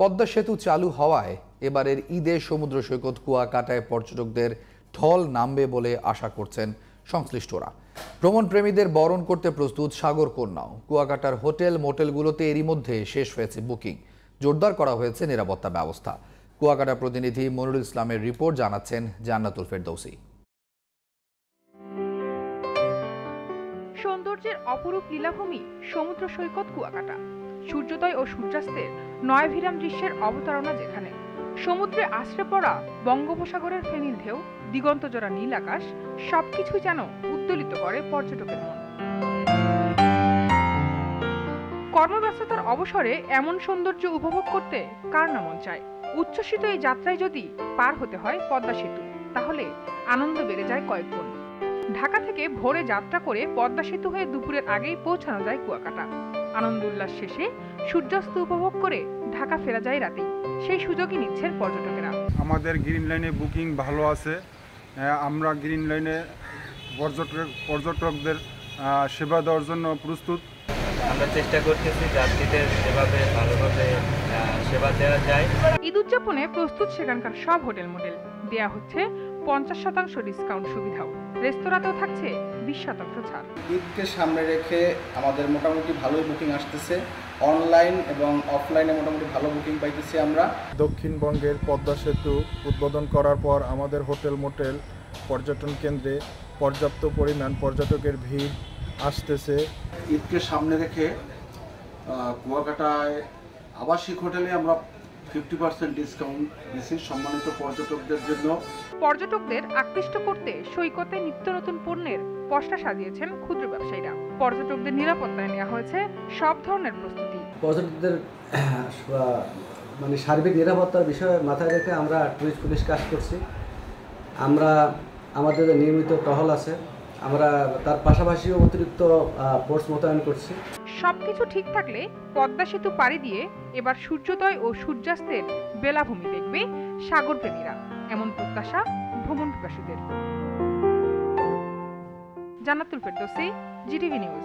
পদ্মা সেতু চালু হওয়ায় এবারের ঈদে সমুদ্র সৈকত কুয়াকাটায় পর্যটকদের ঢল নামবে বলে আশা করছেন সংশ্লিষ্টরা। ভ্রমণ প্রেমীদের বরণ করতে প্রস্তুত সাগর কন্যাও। কুয়াকাটার হোটেল মোটেলগুলোতে এরই মধ্যে শেষ হয়েছে বুকিং। জোরদার করা হয়েছে নিরাপত্তা ব্যবস্থা। কুয়াকাটা প্রতিনিধি মনিরুল ইসলামের রিপোর্ট জানাচ্ছেন জান্নাতুল ফেরদৌসি। সৌন্দর্যের অপরূপ লীলাভূমি সমুদ্র সৈকত কুয়াকাটা। সূর্যোদয় ও সূর্যাস্তের নয়ভিরাম দৃশ্যের অবতারণা যেখানে। সমুদ্রে আশ্রে পড়া বঙ্গোপসাগরের ফেনীল ঢেউ দিগন্তজোড়া নীল আকাশ, সবকিছুই যেন উদ্দোলিত করে পর্যটকের মন। কর্মব্যস্ততার অবসরে এমন সৌন্দর্য উপভোগ করতে কার না মন চায়? উচ্ছ্বসিত এই যাত্রায় যদি পার হতে হয় পদ্মা সেতু, তাহলে আনন্দ বেড়ে যায় কয়েক গুণ। ঢাকা থেকে ভোরে যাত্রা করে পদ্মা সেতু হয়ে দুপুরের আগেই পৌঁছানো যায় কুয়াকাটা। আনন্দ উল্লাস শেষে সূর্যাস্ত উপভোগ করে ঢাকা ফেরা যায় রাতে সেই সুযোগই নিচ্ছেন পর্যটকেরা। আমাদের গ্রিন লাইনে বুকিং ভালো আছে। আমরা গ্রিন লাইনে পর্যটক পর্যটকদের সেবা দেওয়ার জন্য প্রস্তুত। আমরা চেষ্টা করতেছি যাত্রীদের যেভাবে ভালোভাবে সেবা দেওয়া যায়। ঈদ উদযাপনে প্রস্তুত সেখানকার সব হোটেল মডেল। দেয়া হচ্ছে পঞ্চাশ শতাংশ ডিসকাউন্ট সুবিধাও। রেস্তোরাঁতেও থাকছে বিশ শতাংশ ছাড়। ঈদকে সামনে রেখে আমাদের মোটামুটি ভালোই বুকিং আসতেছে। অনলাইন এবং অফলাইনে মোটামুটি ভালো বুকিং পাইতেছি আমরা। দক্ষিণবঙ্গের পদ্মা সেতু উদ্বোধন করার পর আমাদের হোটেল মোটেল পর্যটন কেন্দ্রে পর্যাপ্ত পরিমাণ পর্যটকের ভিড় আসতেছে। ঈদকে সামনে রেখে কুয়াকাটায় আবাসিক হোটেলে আমরা ফিফটি পার্সেন্ট ডিসকাউন্ট দিচ্ছি সম্মানিত পর্যটকদের জন্য। পর্যটকদের আকৃষ্ট করতে সৈকতে নিত্য নতুন পণ্যের পসরা সাজিয়েছেন ক্ষুদ্র ব্যবসায়ীরা। পর্যটকদের নিরাপত্তায় নেওয়া হয়েছে সব ধরনের প্রস্তুতি। পর্যটকদের মানে সার্বিক নিরাপত্তার বিষয়ে মাথায় রেখে আমরা টুরিস্ট পুলিশ কাজ করছি। আমরা আমাদের নিয়মিত টহল আছে আমরা তার পাশাপাশি অতিরিক্ত ফোর্স মোতায়েন করছি। সবকিছু ঠিক থাকলে পদ্মা সেতু পাড়ি দিয়ে এবার সূর্যোদয় ও সূর্যাস্তের বেলাভূমি দেখবে সাগরপ্রেমীরা। এমন প্রত্যাশা ভ্রমণ প্রকাশীদের জান্নাতুল ফেরদৌসি, জিটিভি নিউজ।